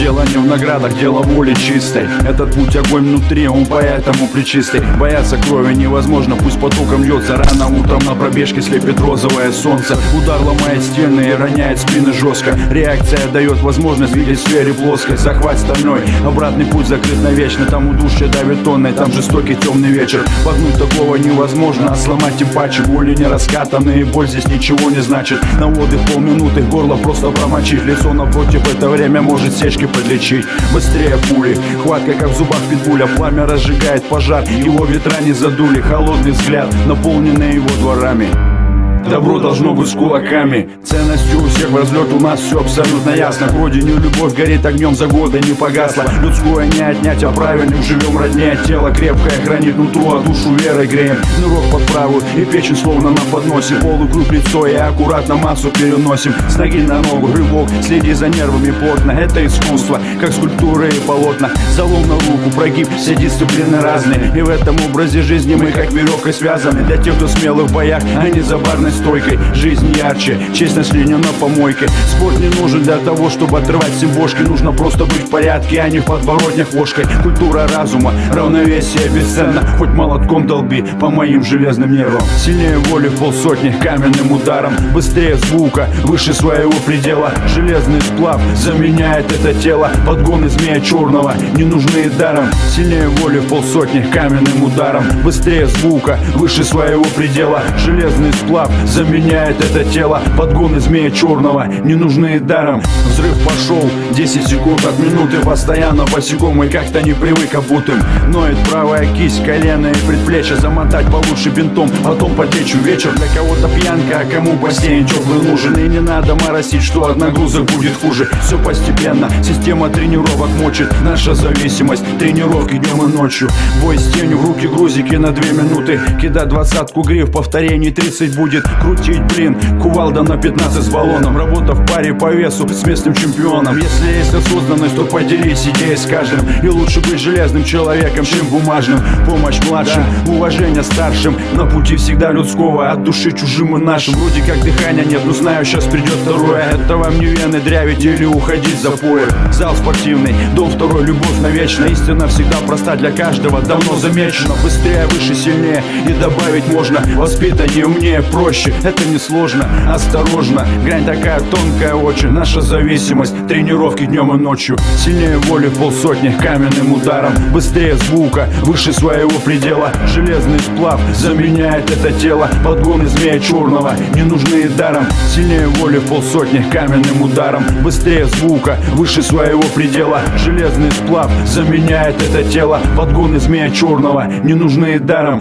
Дело не в наградах, дело в воле чистой. Этот путь огонь внутри, он поэтому причистый Бояться крови невозможно, пусть потоком льется Рано утром на пробежке слепит розовое солнце. Удар ломает стены и роняет спины жестко. Реакция дает возможность видеть в сфере плоской. Захват стальной, обратный путь закрыт навечно. Там удушье давит тонной, там жестокий темный вечер. Погнуть такого невозможно, а сломать тем паче Боли не раскатанные, боль здесь ничего не значит. На отдых полминуты, горло просто промочить. Лицо напротив это время может сечки подлечить. Быстрее пули, хватка как в зубах питбуля. Пламя разжигает пожар, его ветра не задули. Холодный взгляд, наполненный его дворами Добро должно быть с кулаками. Ценностью у всех возлет у нас все абсолютно ясно. К родине любовь горит огнем за годы не погасла. Людское не отнять, а правильным живем роднее. Тело крепкое хранит нутро, а душу верой греем. Нырок под правую и печень словно на подносе Полукруг лицо и аккуратно массу переносим. С ноги на ногу рывок, следи за нервами плотно. Это искусство, как скульптуры и полотна. Залом на руку, прогиб, все дисциплины разные. И в этом образе жизни мы как веревкой связаны. Для тех, кто смелый в боях, а не за барной стойкой Жизнь ярче, честность линия на помойке. Спорт не нужен для того, чтобы отрывать всем Нужно просто быть в порядке, а не в подворотнях ложкой. Культура разума, равновесие бесценно. Хоть молотком долби по моим железным нервам. Сильнее воли в полсотни каменным ударом. Быстрее звука, выше своего предела. Железный сплав заменяет это тело. Подгоны змея черного не нужны даром. Сильнее воли в полсотни каменным ударом. Быстрее звука, выше своего предела. Железный сплав заменяет это тело Подгоны змея черного. Не нужны даром. Взрыв пошел, 10 секунд от минуты Постоянно босиком. И как-то не привык обутым Ноет правая кисть, колено и предплечье. Замотать получше бинтом, потом потечу. Вечер Для кого-то пьянка, а кому бассейн теплый нужен. И не надо моросить, что от нагрузок будет хуже. Все постепенно, система тренировок мочит. Наша зависимость, тренировки днем и ночью. Бой с тенью, в руки грузики на две минуты. Кидать двадцатку гриф, повторений 30 будет Крутить, блин, кувалда на 15 с баллоном. Работа в паре по весу с местным чемпионом. Если есть осознанность, то поделись идеей с каждым. И лучше быть железным человеком, чем бумажным. Помощь младшим, уважение старшим. На пути всегда людского, от души чужим и нашим. Вроде как дыхания нет, но знаю, сейчас придет второе. Это вам не вены дрявить или уходить за поя Зал спортивный, дом второй, любовь навечно Истина всегда проста для каждого, давно замечена. Быстрее, выше, сильнее. И добавить можно Воспитание умнее, проще, это не сложно. Осторожно, грань такая тонкая очень. Наша зависимость, тренировки днем и ночью. Сильнее воли полсотни каменным ударом. Быстрее звука, выше своего предела. Железный сплав заменяет это тело. Подгоны змея черного не нужны даром. Сильнее воли полсотни каменным ударом. Быстрее звука, выше своего предела. Железный сплав заменяет это тело. Подгоны змея черного не нужны даром